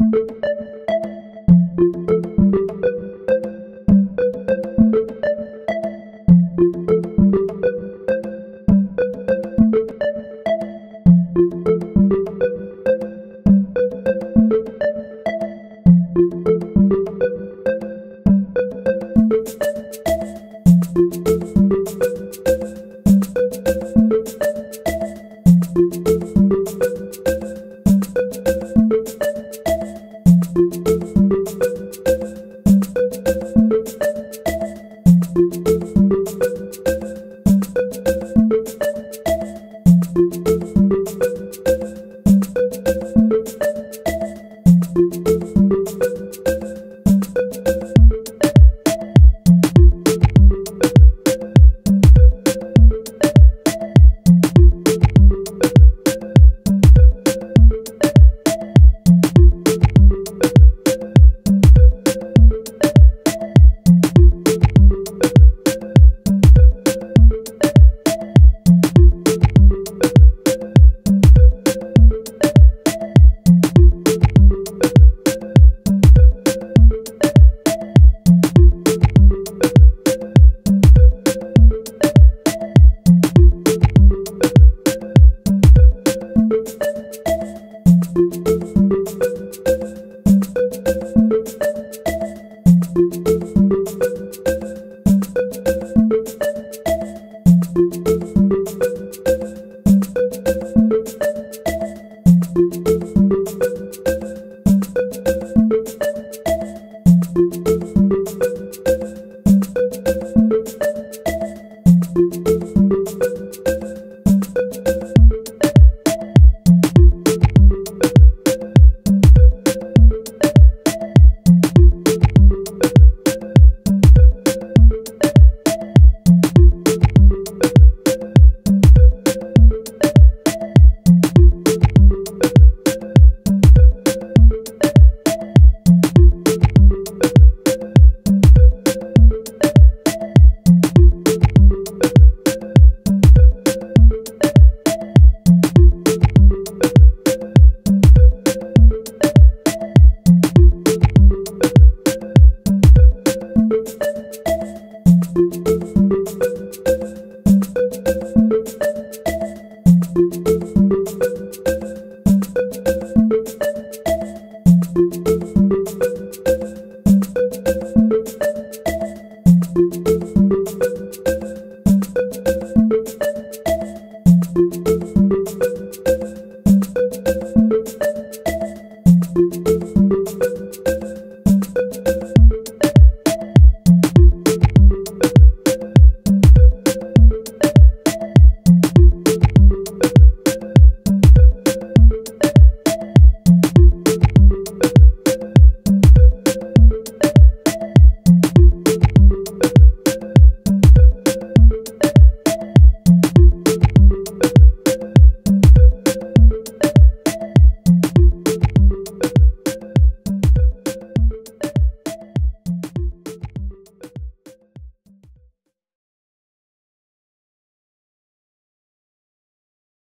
you.